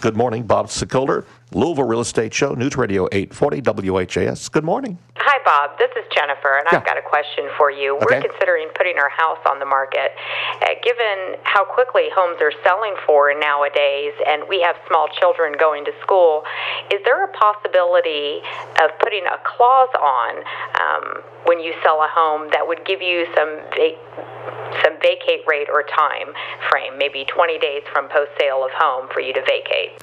Good morning, Bob Sokoler, Louisville Real Estate Show, News Radio 840 WHAS. Good morning. Hi, Bob. This is Jennifer, and I've Yeah. got a question for you. Okay. We're considering putting our house on the market. Uh, given how quickly homes are selling for nowadays, and we have small children going to school, is there a possibility of putting a clause on um, when you sell a home that would give you some va- some vacate rate or time frame, maybe 20 days from post sale of home for you to vacate?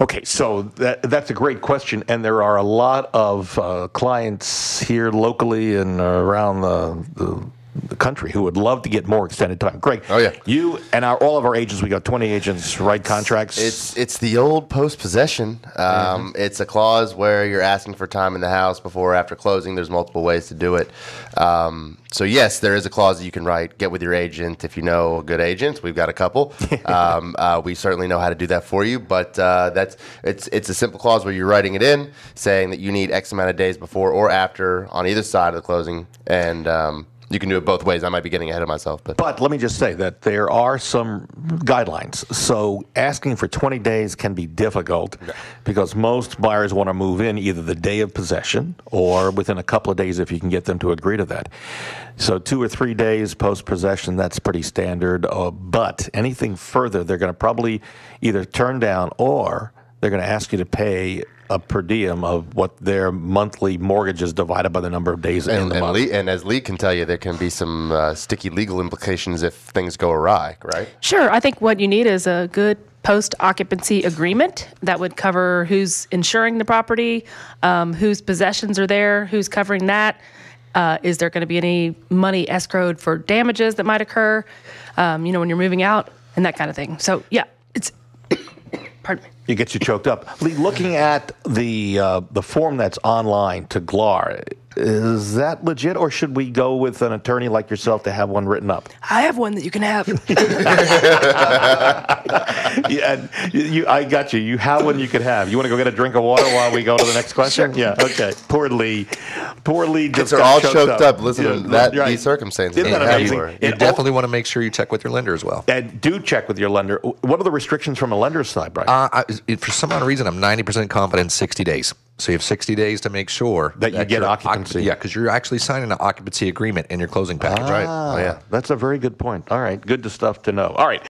Okay, so that, that's a great question, and there are a lot of uh, clients here locally and around the, the, the country who would love to get more extended time. Greg, Oh, yeah. you and our, all of our agents, we got 20 agents write contracts. It's it's the old post possession. Um, It's a clause where you're asking for time in the house before or after closing. There's multiple ways to do it. Um, so yes, there is a clause that you can write. Get with your agent if you know a good agent. We've got a couple. um, uh, we certainly know how to do that for you. But uh, that's it's it's a simple clause where you're writing it in, saying that you need X amount of days before or after on either side of the closing, and um, you can do it both ways. I might be getting ahead of myself, but But let me just say that there are some guidelines. So asking for 20 days can be difficult because most buyers want to move in either the day of possession or within a couple of days if you can get them to agree to that. So two or three days post possession, that's pretty standard. Uh, but anything further, they're going to probably either turn down or they're going to ask you to pay a per diem of what their monthly mortgage is divided by the number of days in And, the and, month. Lee, and as Lee can tell you, there can be some uh, sticky legal implications if things go awry, right? Sure. I think what you need is a good post occupancy agreement that would cover who's insuring the property, um, whose possessions are there, who's covering that. Uh, is there going to be any money escrowed for damages that might occur, um, you know, when you're moving out and that kind of thing? So, yeah, it's, pardon me. It gets you choked up. Looking at the uh, the form that's online to GLAR, is that legit, or should we go with an attorney like yourself to have one written up? I have one that you can have. yeah, and you, you, I got you. You have one you could have. You want to go get a drink of water while we go to the next question? Yeah. Okay. Poor Lee. Poor Lee just Kids are all choked, choked up Listen Yeah, to that, right. these circumstances. Isn't that amazing? you. You And- definitely want to make sure you check with your lender as well. And do check with your lender. What are the restrictions from a lender's side, Brian? Uh, I, for some odd reason, I'm 90% confident 60 days. So you have 60 days to make sure That you get occupancy. occup- yeah, because you're actually signing an occupancy agreement in your closing package. Right. Ah. Oh, yeah. That's a very good point. All right. Good to stuff to know. All right.